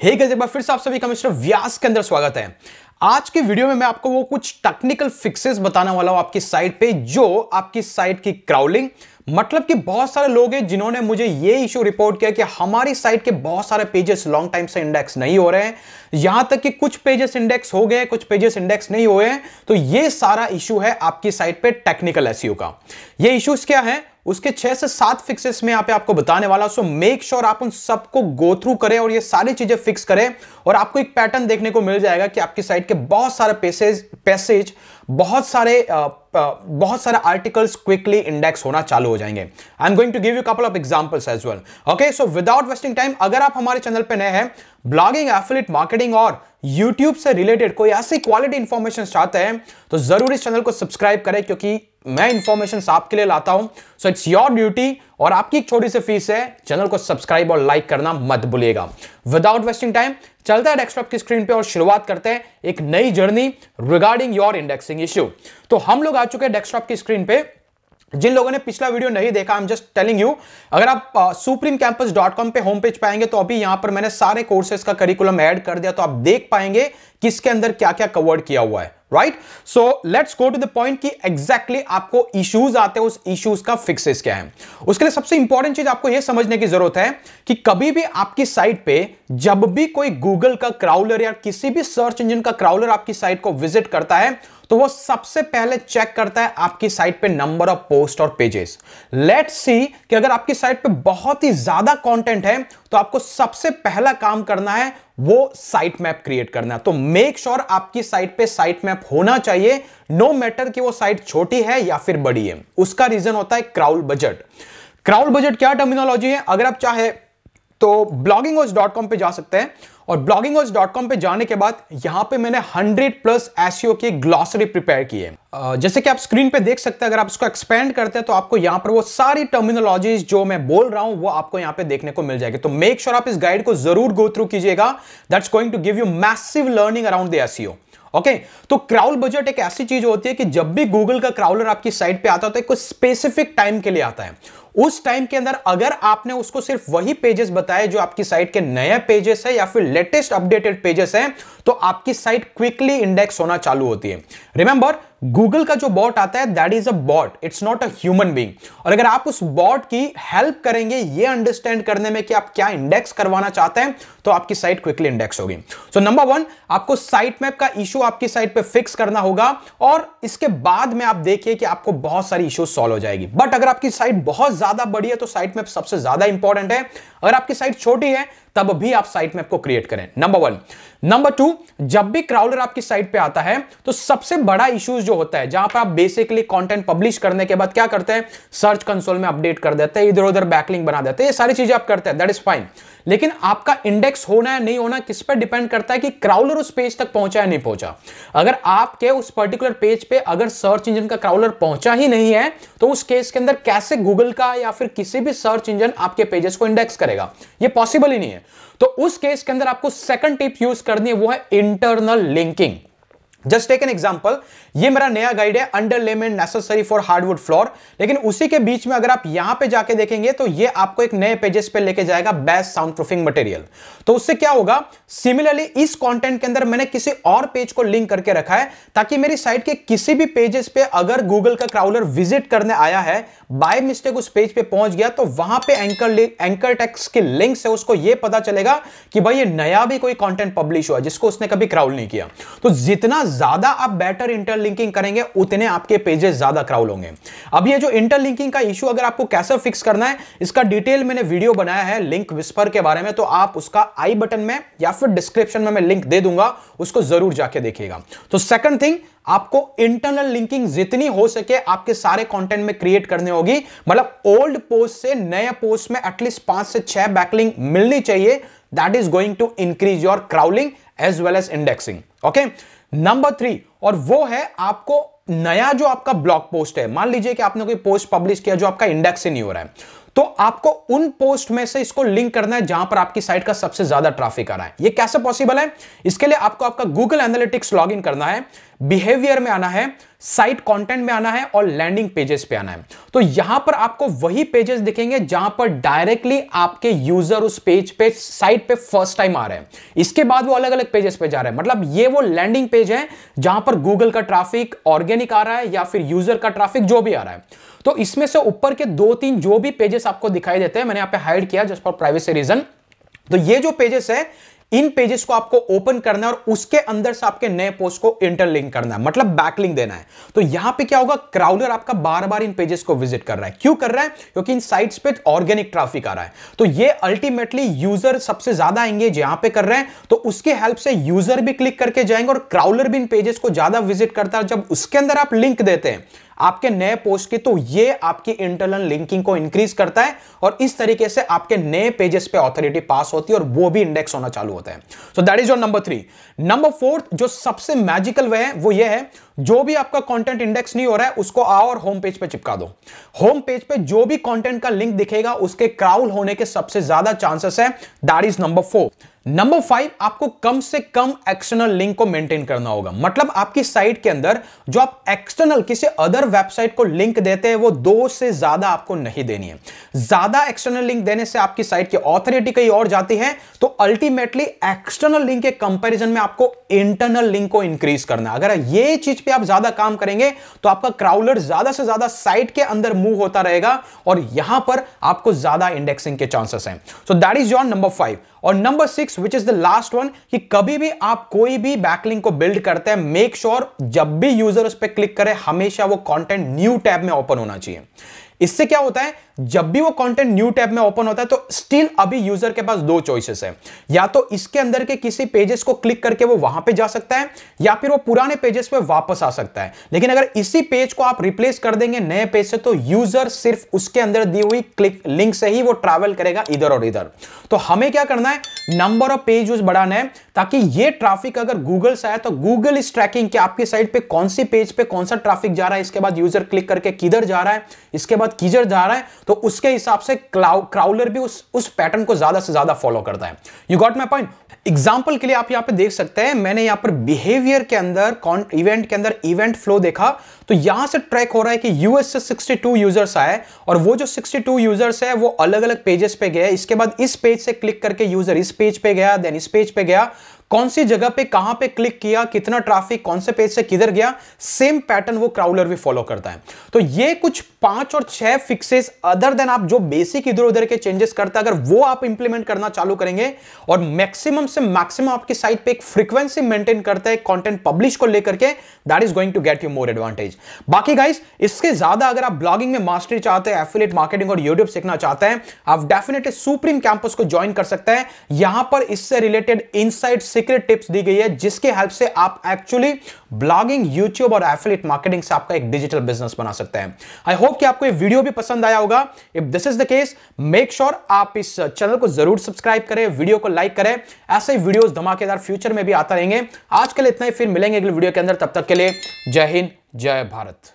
हे hey बार फिर से आप सभी का मिस्टर व्यास के अंदर स्वागत है। आज के वीडियो में मैं आपको वो कुछ टेक्निकल फिक्सेस बताने वाला हूँ आपकी साइट पे, जो आपकी साइट की क्राउलिंग मतलब कि बहुत सारे लोग हैं जिन्होंने मुझे ये इशू रिपोर्ट किया कि हमारी साइट के बहुत सारे पेजेस लॉन्ग टाइम से इंडेक्स नहीं हो रहे हैं। यहाँ तक कि कुछ पेजेस इंडेक्स हो गए कुछ पेजेस इंडेक्स नहीं हुए हैं। तो ये सारा इशू है आपकी साइट पे टेक्निकल एसईओ का। ये इश्यूज़ क्या है? उसके छह से सात फिक्सेस में यहाँ पे आपको बताने वाला सो मेक श्योर आप उन सबको गो थ्रू करें और ये सारी चीज़ें फिक्स करें और आपको एक पैटर्न देखने को मिल जाएगा कि आपकी साइट के बहुत सारे पैसेज पैसेज बहुत सारे बहुत सारे आर्टिकल्स क्विकली इंडेक्स होना चालू हो जाएँगे। I am going to give you couple of examples as well okay so without wasting time अगर आप हमारे चैनल पर नए हैं ब्लॉगिंग एफिलिट मार्केटिंग और यूट्यूब से रिलेटेड कोई ऐसी क्वालिटी इंफॉर्मेशन चाहते हैं तो ज़रूर इस चैनल को सब्सक्राइब करें, क्योंकि मैं इंफॉर्मेशन आपके लिए लाता हूँ। सो इट्स योर ड्यूटी और आपकी एक छोटी सी फ़ीस है। चैनल को सब्सक्राइब और लाइक करना मत भूलिएगा। विदाउट वेस्टिंग टाइम चलता है डेस्कटॉप की स्क्रीन पे और शुरुआत करते हैं एक नई journey regarding your indexing issue तो हम लोग आ चुके हैं डेस्कटॉप की स्क्रीन पे। जिन लोगों ने पिछला वीडियो नहीं देखा I am just telling you अगर आप सुप्रीम कैंपस डॉट कॉम पर होम पेज पाएँगे तो अभी यहाँ पर मैंने सारे कोर्सेज का करिकुलम ऐड कर दिया तो आप देख पाएँगे किसके अंदर क्या क्या कवर्ड किया हुआ है। Right so let's go to the point कि एग्जैक्टली exactly आपको इश्यूज़ आते हैं, उस इश्यूज़ का फिक्सेस क्या है। उसके लिए सबसे इंपॉर्टेंट चीज़ आपको यह समझने की ज़रूरत है कि कभी भी आपकी साइट पे जब भी कोई गूगल का क्राउलर या किसी भी सर्च इंजन का क्राउलर आपकी साइट को विज़िट करता है तो वो सबसे पहले चेक करता है आपकी साइट पे नंबर ऑफ़ पोस्ट और पेजेस लेट्स सी कि अगर आपकी साइट पे बहुत ही ज़्यादा कंटेंट है तो आपको सबसे पहला काम करना है वो साइट मैप क्रिएट करना. है तो मेक श्योर sure आपकी साइट पे साइट मैप होना चाहिए नो no मैटर कि वो साइट छोटी है या फिर बड़ी है. उसका रीजन होता है क्राउल बजट क्राउल बजट क्या टर्मिनोलॉजी है? अगर आप चाहे तो ब्लॉगिंग पे जा सकते हैं। और ब्लॉगिंग पे जाने के बाद यहाँ पे मैंने 100 प्लस एसईओ की ग्लॉसरी प्रिपेयर की है। जैसे कि आप स्क्रीन पे देख सकते हैं अगर आप इसको एक्सपेंड करते हैं तो आपको यहाँ पर वो सारी टर्मिनोलॉजीज जो मैं बोल रहा हूँ वो आपको यहाँ पे देखने को मिल जाएगी। तो मेक श्योर sure आप इस गाइड को ज़रूर गो थ्रू कीजिएगा। That's going to give you massive learning around the SEO okay okay, तो क्राउल बजट एक ऐसी चीज़ होती है कि जब भी गूगल का क्राउलर आपकी साइट पे आता है तो एक स्पेसिफिक टाइम के लिए आता है। उस टाइम के अंदर अगर आपने उसको सिर्फ़ वही पेजेस बताए जो आपकी साइट के नए पेजेस है या फिर लेटेस्ट अपडेटेड पेजेस है तो आपकी साइट क्विकली इंडेक्स होना चालू होती है। रिमेंबर गूगल का जो बॉट आता है that is a bot it's not a human being और अगर आप उस बॉट की हेल्प करेंगे, ये अंडरस्टैंड करने में कि आप क्या इंडेक्स करवाना चाहते हैं तो आपकी साइट क्विकली इंडेक्स होगी. सो नंबर वन आपको साइट मैप का इशू आपकी साइट पे फिक्स करना होगा और इसके बाद में आप देखिए कि आपको बहुत सारी इशू सॉल्व हो जाएगी. बट अगर आपकी साइट बहुत ज़्यादा बड़ी है तो साइट मैप सबसे ज़्यादा इंपॉर्टेंट है. अगर आपकी साइट छोटी है तब भी आप साइट मैप को क्रिएट करें नंबर वन नंबर टू जब भी क्राउलर आपकी साइट पे आता है तो सबसे बड़ा इश्यूज़ जो होता है, जहाँ पर आप बेसिकली कंटेंट पब्लिश करने के बाद क्या करते हैं? सर्च कंसोल में अपडेट कर देते हैं इधर उधर बैकलिंग बना देते हैं, ये सारी चीज़ें आप करते हैं दैट इज़ फाइन लेकिन आपका इंडेक्स होना या नहीं होना किस पर डिपेंड करता है कि क्राउलर उस पेज तक पहुँचा या नहीं पहुँचा? अगर आपके उस पर्टिकुलर पेज पे अगर सर्च इंजन का क्राउलर पहुँचा ही नहीं है तो उस केस के अंदर कैसे गूगल का या फिर किसी भी सर्च इंजन आपके पेजेस को इंडेक्स करेगा? ये पॉसिबल ही नहीं है। तो उस केस के अंदर आपको सेकंड टिप यूज़ करनी है, वो है internal linking just take an example ये मेरा नया गाइड है underlayment necessary for hardwood floor लेकिन उसी के बीच में अगर आप यहाँ पे जाके देखेंगे तो ये आपको एक नए पेजेस पे लेके जाएगा बेस्ट साउंड प्रूफिंग मटेरियल तो उससे क्या होगा? सिमिलरली इस कंटेंट के अंदर मैंने किसी और पेज को लिंक करके रखा है, ताकि मेरी साइट के किसी भी पेजेस पे अगर गूगल का क्राउलर विज़िट करने आया है बाय मिस्टेक उस पेज पे पहुँच गया तो वहाँ पे एंकर एंकर टेक्स के लिंक से उसको यह पता चलेगा कि भाई ये नया भी कोई कंटेंट पब्लिश हुआ जिसको उसने कभी क्राउल नहीं किया। तो जितना ज़्यादा आप बेटर इंटरलिंकिंग करेंगे, उतने आपके पेजेस ज़्यादा क्राउल होंगे। अब ये जो इंटरलिंकिंग का इशू अगर आपको कैसे फिक्स करना है, इसका डिटेल मैंने वीडियो बनाया है लिंक विस्पर के बारे में तो आप उसका आई बटन में या फिर डिस्क्रिप्शन में मैं लिंक दे दूँगा, उसको ज़रूर जाके देखिएगा। तो सेकंड थिंग आपको इंटरनल लिंकिंग जितनी हो सके आपके सारे कंटेंट में क्रिएट करने होगी। मतलब ओल्ड पोस्ट से नए पोस्ट में एटलीस्ट पाँच से छह बैकलिंग मिलनी चाहिए। That is going to increase your crawling as well as indexing okay number three और वो है आपको नया जो आपका ब्लॉग पोस्ट है, मान लीजिए कि आपने कोई पोस्ट पब्लिश किया जो आपका इंडेक्स ही नहीं हो रहा है तो आपको उन पोस्ट में से इसको लिंक करना है जहाँ पर आपकी साइट का सबसे ज़्यादा ट्रैफ़िक आ रहा है। ये कैसे पॉसिबल है? इसके लिए आपको आपका गूगल एनालिटिक्स लॉग करना है। बिहेवियर में आना है, साइट कंटेंट में आना है और लैंडिंग पेजेस पे आना है। तो यहाँ पर आपको वही पेजेस दिखेंगे जहाँ पर डायरेक्टली आपके यूज़र उस पेज पे साइट पे फ़र्स्ट टाइम आ रहे हैं। इसके बाद वो अलग अलग पेजेस पे जा रहे हैं। मतलब ये वो लैंडिंग पेज है जहाँ पर गूगल का ट्रैफ़िक ऑर्गेनिक आ रहा है या फिर यूज़र का ट्रैफ़िक जो भी आ रहा है। तो इसमें से ऊपर के दो तीन जो भी पेजेस आपको दिखाई देते हैं, मैंने यहाँ पे हाइड किया जस्ट फॉर प्राइवेसी रीजन तो ये जो पेजेस है इन पेजेस को आपको ओपन करना है और उसके अंदर से आपके नए पोस्ट को इंटरलिंक करना है मतलब बैकलिंक देना है। तो यहाँ पे क्या होगा? क्राउलर आपका बार बार इन पेजेस को विज़िट कर रहा है। क्यों कर रहा है? क्योंकि इन साइट्स पे ऑर्गेनिक ट्रैफ़िक आ रहा है। तो ये अल्टीमेटली यूज़र सबसे ज़्यादा आएँगे जहाँ पे कर रहे हैं। तो उसके हेल्प से यूज़र भी क्लिक करके जाएँगे और क्राउलर भी इन पेजेस को ज़्यादा विज़िट करता है। जब उसके अंदर आप लिंक देते हैं आपके नए पोस्ट की तो ये आपकी इंटरनल लिंकिंग को इंक्रीज करता है और इस तरीके से आपके नए पेजेस पे ऑथोरिटी पास होती है और वो भी इंडेक्स होना चालू होता है। So that is your number three number fourth जो सबसे मैजिकल वे है, वो ये है जो भी आपका कंटेंट इंडेक्स नहीं हो रहा है, उसको आओ और होम पेज पे चिपका दो। होम पेज पे जो भी कंटेंट का लिंक दिखेगा, उसके क्राउल होने के सबसे ज़्यादा चांसेस है। That is number four number five आपको कम से कम एक्सटर्नल लिंक को मेंटेन करना होगा। मतलब आपकी साइट के अंदर जो आप एक्सटर्नल किसी अदर वेबसाइट को लिंक देते हैं, वो दो से ज़्यादा आपको नहीं देनी है। ज़्यादा एक्सटर्नल लिंक देने से आपकी साइट की ऑथोरिटी कहीं और जाती है तो अल्टीमेटली एक्सटर्नल लिंक के कंपैरिजन में आपको इंटरनल लिंक को इंक्रीज करना अगर ये चीज़ पे आप ज़्यादा काम करेंगे तो आपका क्राउलर ज़्यादा से ज़्यादा साइट के अंदर मूव होता रहेगा और यहाँ पर आपको ज़्यादा इंडेक्सिंग के चांसेस हैं। So that is your number five और number six which is the last one कि कभी भी आप कोई भी बैकलिंक को बिल्ड करते हैं मेक श्योर sure जब भी यूज़र उस पर क्लिक करे, हमेशा वो कंटेंट न्यू टैब में ओपन होना चाहिए। इससे क्या होता है? जब भी वो कंटेंट न्यू टैब में ओपन होता है तो स्टिल अभी यूज़र के पास दो चॉइसेस है। या तो इसके अंदर के किसी पेजेस को क्लिक करके वो वहाँ पे जा सकता है, या फिर वो पुराने पेजेस पे वापस आ सकता है। लेकिन अगर इसी पेज को आप रिप्लेस कर देंगे नए पेज से तो यूज़र सिर्फ़ उसके अंदर दी हुई क्लिक लिंक से ही वो ट्रैवल करेगा इधर और इधर। तो हमें क्या करना है? नंबर ऑफ़ पेज यूज़ बढ़ाना है, ताकि ये ट्रैफ़िक अगर गूगल से आए तो गूगल इस ट्रैकिंग कि आपकी साइट पे कौन सी पेज पे कौन सा ट्रैफ़िक जा रहा है, इसके बाद यूज़र क्लिक करके किधर जा रहा है, इसके बाद किधर जा रहा है। तो उसके हिसाब से क्राउलर भी उस उस पैटर्न को ज़्यादा से ज़्यादा फॉलो करता है। You got my point example के लिए आप यहाँ पे देख सकते हैं, मैंने यहाँ पर बिहेवियर के अंदर इवेंट के अंदर इवेंट फ्लो देखा तो यहाँ से ट्रैक हो रहा है कि यूएस से 62 यूज़र्स आए, और वो जो 62 यूज़र्स है, वो अलग अलग पेजेस पे गए। इसके बाद इस पेज से क्लिक करके यूज़र इस पेज पे गया देन इस पेज पे गया। कौन सी जगह पे, कहाँ पे क्लिक किया, कितना ट्रैफ़िक कौन से पेज से किधर गया सेम पैटर्न वो क्राउलर भी फॉलो करता है। तो ये कुछ पाँच और छह फिक्सेस अदर देन आप जो बेसिक इधर उधर के चेंजेस करते हैं, अगर वो आप इंप्लीमेंट करना चालू करेंगे, और मैक्सिमम से मैक्सिमम आपकी साइट पे एक फ्रीक्वेंसी मेंटेन करता है कंटेंट पब्लिश को लेकर के that is going to get you more advantage बाकी गाइस इसके ज़्यादा अगर आप ब्लॉगिंग में मास्टरी चाहते हैं एफिलेट मार्केटिंग और यूट्यूब सीखना चाहते हैं, आप डेफिनेटली सुप्रीम कैंपस को ज्वाइन कर सकते हैं। यहाँ पर इससे रिलेटेड इनसाइट सीक्रेट टिप्स दी गई है, जिसके हेल्प से आप एक्चुअली ब्लॉगिंग यूट्यूब और एफिलेट मार्केटिंग से आपका एक डिजिटल बिज़नेस बना सकते हैं। आई होप कि आपको ये वीडियो भी पसंद आया होगा। If this is the case make sure आप इस चैनल को ज़रूर सब्सक्राइब करें वीडियो को लाइक करें। ऐसे ही वीडियोस धमाकेदार फ्यूचर में भी आता रहेंगे। आज के लिए इतना ही, फिर मिलेंगे अगले वीडियो के अंदर। तब तक के लिए जय हिंद, जय भारत।